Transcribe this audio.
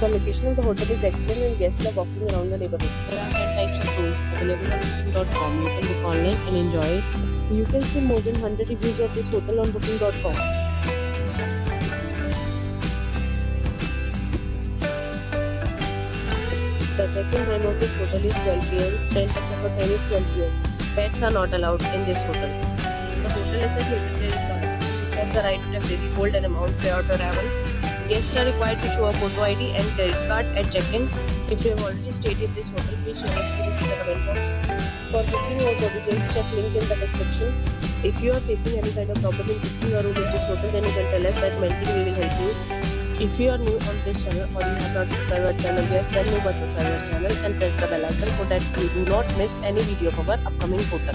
the location of the hotel is excellent and guests love walking around the neighborhood. There are 10 types of rooms available on booking.com. You can book online and enjoy it. You can see more than 100 reviews of this hotel on booking.com. The check-in time of this hotel is 12 pm. The check-out time is 12 pm. Pets are not allowed in this hotel. The hotel is a legendary class. Has the right to temporarily hold an amount prior to arrival. Guests are required to show a photo ID and credit card at check-in. If you have already stayed in this hotel, please your experience in the comment box. For booking or details, check link in the description. If you are facing any kind of problem in booking or room in this hotel, then you can tell us that Mentally we will help you. If you are new on this channel or you have not subscribed our channel yet, then you must subscribe our channel and press the bell icon so that you do not miss any video of our upcoming hotel.